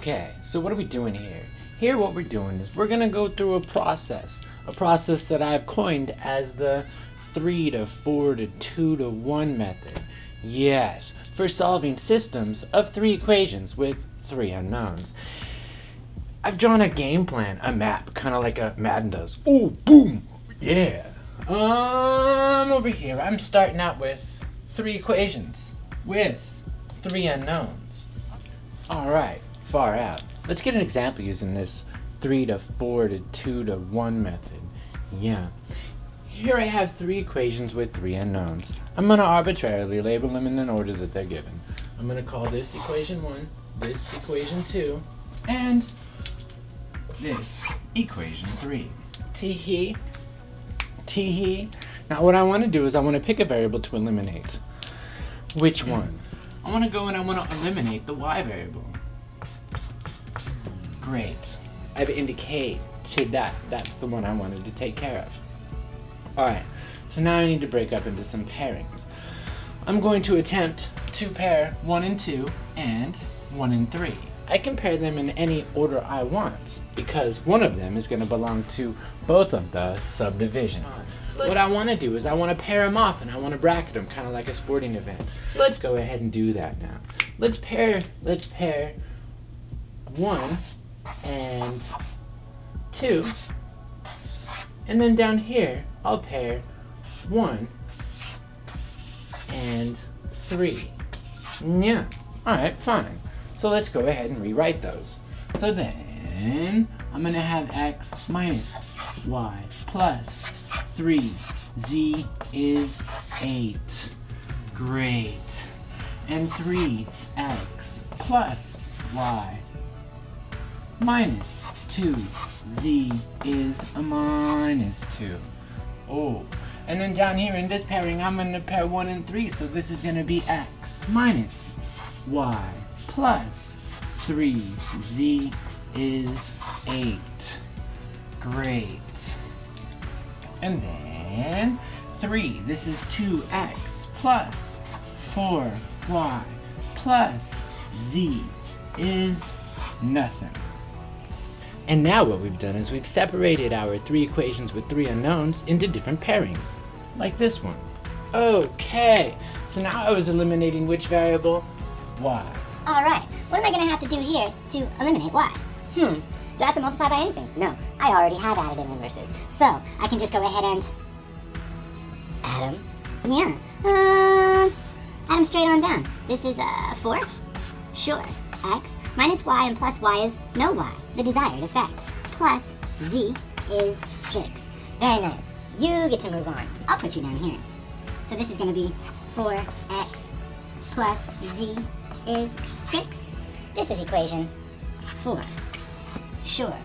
Okay, so what are we doing here? Here what we're doing is we're gonna go through a process, a process that I've coined as the 3 to 4 to 2 to 1 method. Yes, for solving systems of three equations with three unknowns. I've drawn a game plan, a map, kind of like a Madden does. Oh, boom, yeah. Um, over here, I'm starting out with three equations with three unknowns. All right, far out. Let's get an example using this 3 to 4 to 2 to 1 method. Yeah. Here I have three equations with three unknowns. I'm going to arbitrarily label them in an order that they're given. I'm going to call this equation 1, this equation 2, and this equation 3. Tee-hee. Tee-hee. Now what I want to do is I want to pick a variable to eliminate. Which one? I want to go and I want to eliminate the y variable. Great. I've indicated that that's the one I wanted to take care of. Alright, so now I need to break up into some pairings. I'm going to attempt to pair 1 and 2 and 1 and 3. I can pair them in any order I want because one of them is going to belong to both of the subdivisions. What I want to do is I want to pair them off and I want to bracket them kind of like a sporting event. So let's go ahead and do that now. Let's pair, let's pair 1 and 2. And then down here, I'll pair 1 and 3. Yeah, alright, fine. So let's go ahead and rewrite those. So then, I'm going to have x minus y plus 3. z is 8. Great. And 3x plus y minus 2. z is a minus 2. Oh. And then down here in this pairing, I'm going to pair 1 and 3. So this is going to be x minus y plus 3. z is 8. Great. And then 3. This is 2x plus 4y plus z is nothing. And now what we've done is we've separated our three equations with three unknowns into different pairings, like this one. Okay, so now I was eliminating which variable? Y. Alright, what am I going to have to do here to eliminate y? Hmm, do I have to multiply by anything? No, I already have additive inverses. So, I can just go ahead and add them. Yeah, uh, add them straight on down. This is uh, 4. Sure, x minus y and plus y is no y, the desired effect. Plus z is 6. Very nice. You get to move on. I'll put you down here. So this is going to be 4x plus z is 6. This is equation 4. Sure.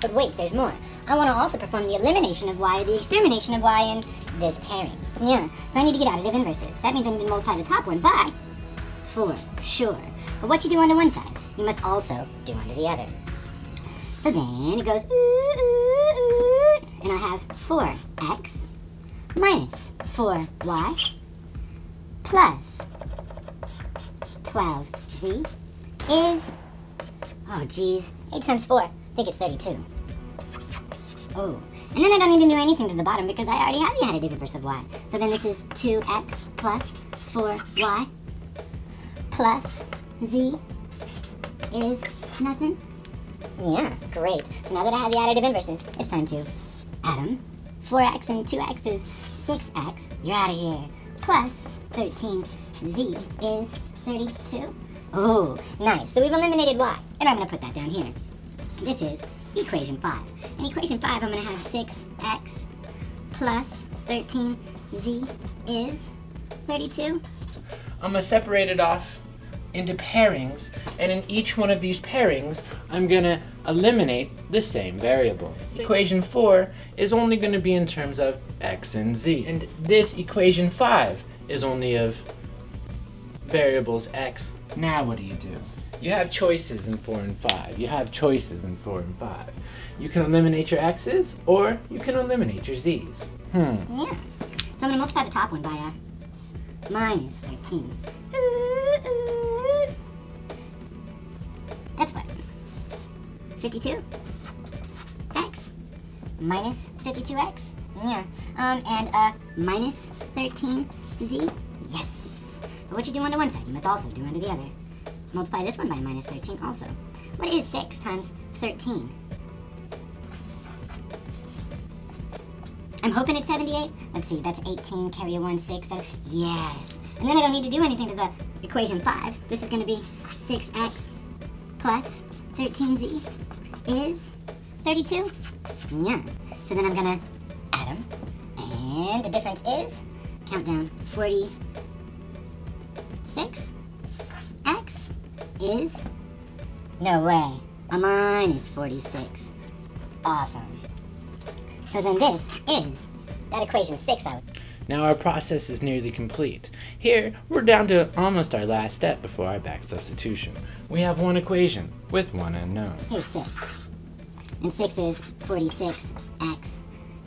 But wait, there's more. I want to also perform the elimination of y or the extermination of y in this pairing. Yeah, so I need to get additive inverses. That means I need to multiply the top one by 4. Sure. But what you do on the one side, you must also do on the other. So then it goes, and I have 4x minus 4y plus 12z is, oh geez, 8 times 4, I think it's 32. Oh, and then I don't need to do anything to the bottom because I already have the additive inverse of y. So then this is 2x plus 4y plus z is nothing. Yeah, great. So now that I have the additive inverses, it's time to add them. 4x and 2x is 6x. You're out of here. Plus 13z is 32. Oh, nice. So we've eliminated y, and I'm going to put that down here. This is equation 5. In equation 5, I'm going to have 6x plus 13z is 32. I'm going to separate it off into pairings, and in each one of these pairings, I'm going to eliminate the same variable. Equation 4 is only going to be in terms of x and z, and this equation 5 is only of variables x. Now what do you do? You have choices in 4 and 5. You have choices in 4 and 5. You can eliminate your x's, or you can eliminate your z's. Hmm. Yeah. So I'm going to multiply the top one by uh, minus 13. 52 x minus 52x. Yeah. Um, and uh, minus 13z. Yes. But what you do on the one side, you must also do on the other. Multiply this one by minus 13 also. What is 6 times 13? I'm hoping it's 78. Let's see, that's 18, carry a 1, 6, 7. Yes. And then I don't need to do anything to the equation 5. This is going to be 6x plus 13z is 32. Yeah. So then I'm going to add them. And the difference is, countdown, 46. X is, no way, a minus 46. Awesome. So then this is that equation 6 out. Now our process is nearly complete. Here, we're down to almost our last step before our back substitution. We have one equation with one unknown. Here's 6. And 6 is 46. X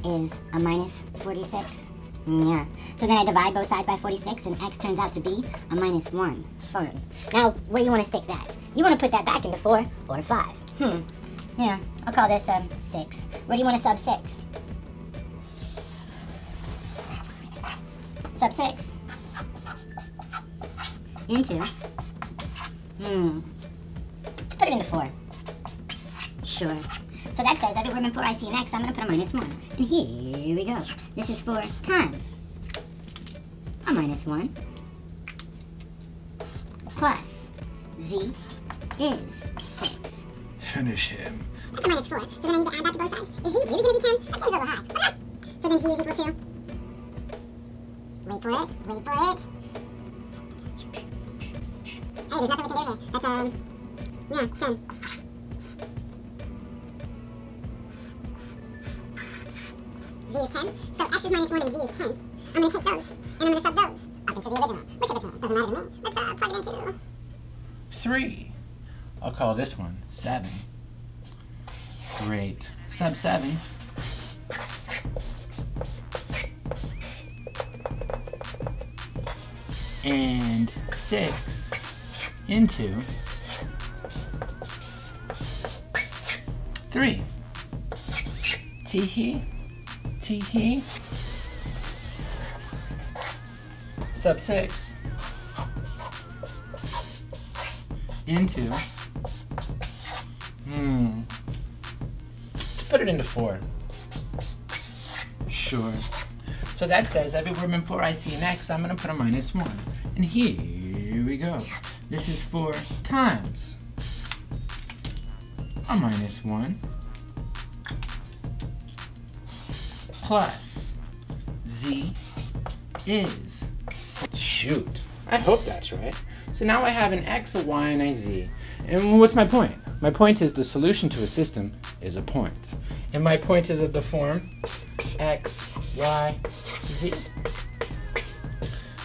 is a minus 46. Yeah. So then I divide both sides by 46, and x turns out to be a minus 1. Fun. Now, where you want to stick that? You want to put that back into 4 or 5. Hmm. Yeah, I'll call this um, 6. Where do you want to sub 6? Sub 6 into, hmm, let's put it into 4. Sure. So that says every word before I see an X, I'm going to put a minus 1. And here we go. This is 4 times a minus 1 plus Z is 6. Finish him. That's a minus 4. So then I need to add that to both sides. Is Z really going to be 10? That seems a little high. No. So then Z is equal to... Wait for it. Wait for it. Hey, there's nothing we can do here. That's, um... Yeah, 10. Z is 10. So X is minus 1 and Z is 10. I'm going to take those, and I'm going to sub those up into the original. Which original? Doesn't matter to me. Let's uh, plug it into... 3. I'll call this one 7. Great. Sub 7. And 6 into 3. Tee-hee. Tee-hee. Sub 6 into. Hmm. To put it into four. Sure. So that says every word before I see an X. I'm gonna put a minus one. And here we go. This is four times. A minus one plus Z is shoot I hope that's right so now I have an x, a y, and a z. And what's my point? My point is the solution to a system is a point. And my point is of the form x, y, z.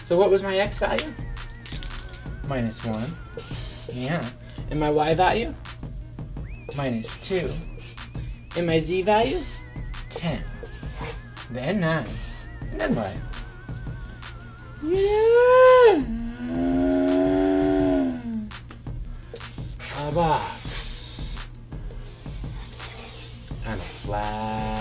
So what was my x value? Minus 1. Yeah. And my y value? Minus 2. And my z value? 10. Very nice. And then what? Yeah. a box and a flower.